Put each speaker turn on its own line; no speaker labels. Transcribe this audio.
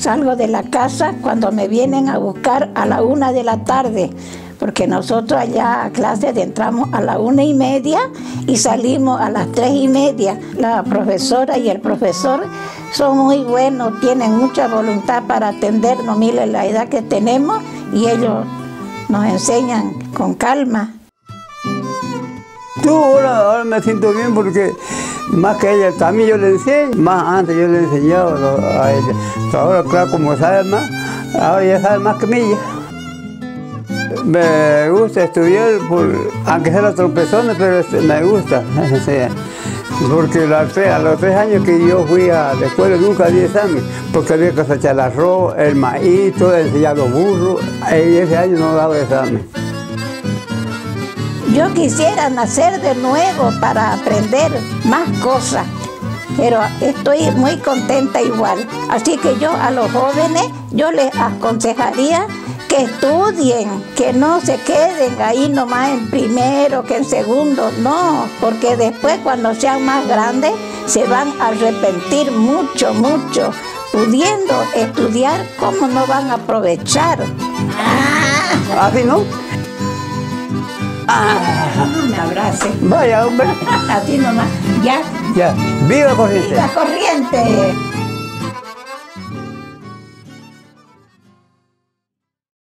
Salgo de la casa cuando me vienen a buscar a la una de la tarde, porque nosotros allá a clases entramos a la una y media y salimos a las tres y media. La profesora y el profesor son muy buenos, tienen mucha voluntad para atendernos, miren la edad que tenemos y ellos nos enseñan con calma.
Tú ahora, me siento bien porque más que ella también yo le enseño, más antes yo le he enseñado a ella. Ahora claro como sabe más, ahora ya sabe más que mí. Me gusta estudiar, aunque sea los tropezones, pero este, me gusta. Porque a los tres años que yo fui a la escuela nunca di examen, porque había que echar el arroz, el maíz, todo, enseñar los burros, y ese año no daba examen.
Yo quisiera nacer de nuevo para aprender más cosas, pero estoy muy contenta igual. Así que yo a los jóvenes, yo les aconsejaría que estudien, que no se queden ahí nomás en primero, que en segundo, no, porque después cuando sean más grandes se van a arrepentir mucho, mucho. Pudiendo estudiar, ¿cómo no van a aprovechar?
¿Así no?
No me abrace.
Vaya, hombre.
A ti nomás. Ya.
Ya. ¡Viva Corriente!
¡Viva Corriente!